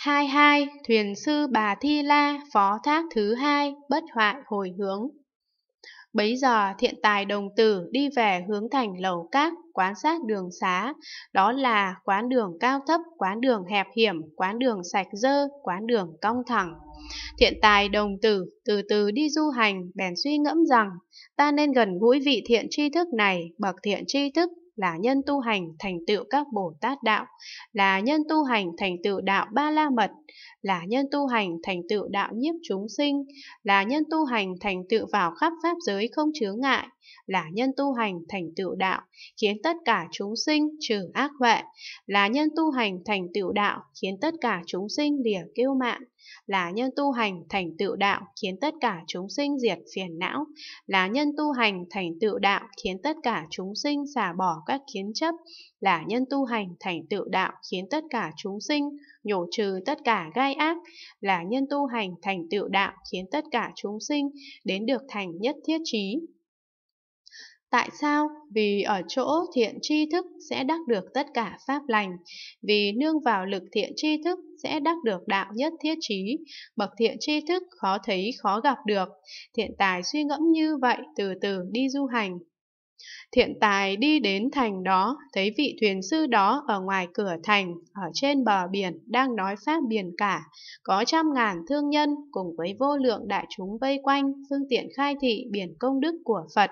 22. Thuyền sư bà Thi La, phó thác thứ hai, bất hoại hồi hướng. Bấy giờ thiện tài đồng tử đi về hướng thành lầu các, quán sát đường xá, đó là quán đường cao thấp, quán đường hẹp hiểm, quán đường sạch dơ, quán đường cong thẳng. Thiện tài đồng tử từ từ đi du hành, bèn suy ngẫm rằng ta nên gần gũi vị thiện tri thức này, bậc thiện tri thức là nhân tu hành thành tựu các Bồ Tát đạo, là nhân tu hành thành tựu đạo Ba La Mật, là nhân tu hành thành tựu đạo nhiếp chúng sinh, là nhân tu hành thành tựu vào khắp pháp giới không chướng ngại, là nhân tu hành thành tựu đạo, khiến tất cả chúng sinh trừ ác huệ, là nhân tu hành thành tựu đạo, khiến tất cả chúng sinh lìa kiêu mạn, là nhân tu hành thành tựu đạo khiến tất cả chúng sinh diệt phiền não, là nhân tu hành thành tựu đạo khiến tất cả chúng sinh xả bỏ các kiến chấp, là nhân tu hành thành tựu đạo khiến tất cả chúng sinh nhổ trừ tất cả gai ác, là nhân tu hành thành tựu đạo khiến tất cả chúng sinh đến được thành nhất thiết trí. Tại sao? Vì ở chỗ thiện tri thức sẽ đắc được tất cả pháp lành, vì nương vào lực thiện tri thức sẽ đắc được đạo nhất thiết trí, bậc thiện tri thức khó thấy khó gặp được. Thiện tài suy ngẫm như vậy, từ từ đi du hành. Thiện tài đi đến thành đó, thấy vị thuyền sư đó ở ngoài cửa thành, ở trên bờ biển, đang nói pháp biển cả. Có trăm ngàn thương nhân cùng với vô lượng đại chúng vây quanh, phương tiện khai thị biển công đức của Phật.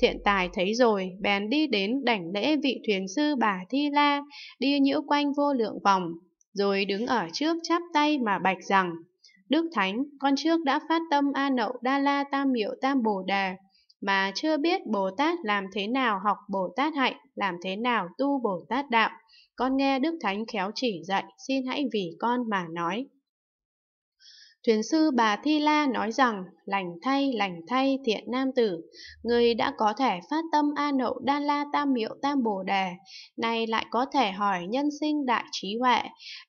Thiện tài thấy rồi, bèn đi đến đảnh lễ vị thuyền sư bà Thi La, đi nhiễu quanh vô lượng vòng, rồi đứng ở trước chắp tay mà bạch rằng, Đức Thánh, con trước đã phát tâm A Nậu Đa La Tam Miệu Tam Bồ Đề, mà chưa biết Bồ Tát làm thế nào học Bồ Tát hạnh, làm thế nào tu Bồ Tát đạo. Con nghe Đức Thánh khéo chỉ dạy, xin hãy vì con mà nói. Thuyền sư bà Thi La nói rằng, lành thay, lành thay, thiện nam tử, người đã có thể phát tâm A Nậu Đa La Tam Miệu Tam Bồ Đề, nay lại có thể hỏi nhân sinh đại trí huệ,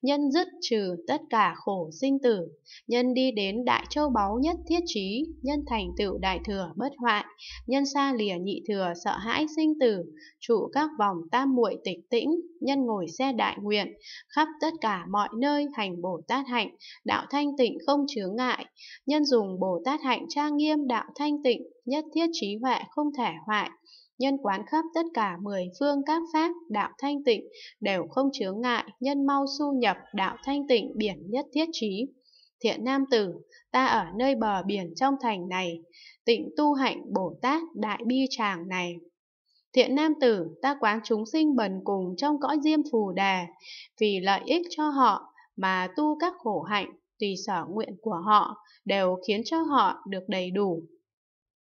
nhân dứt trừ tất cả khổ sinh tử, nhân đi đến đại châu báu nhất thiết trí, nhân thành tựu đại thừa bất hoại, nhân xa lìa nhị thừa sợ hãi sinh tử, trụ các vòng tam muội tịch tĩnh, nhân ngồi xe đại nguyện, khắp tất cả mọi nơi hành Bồ Tát hạnh, đạo thanh tịnh không không chướng ngại, nhân dùng Bồ Tát hạnh trang nghiêm đạo thanh tịnh, nhất thiết trí huệ không thể hoại, nhân quán khắp tất cả mười phương các pháp đạo thanh tịnh đều không chướng ngại, nhân mau su nhập đạo thanh tịnh biển nhất thiết trí. Thiện nam tử, ta ở nơi bờ biển trong thành này, tịnh tu hạnh Bồ Tát đại bi tràng này. Thiện nam tử, ta quán chúng sinh bần cùng trong cõi diêm phù đà, vì lợi ích cho họ mà tu các khổ hạnh tùy sở nguyện của họ đều khiến cho họ được đầy đủ.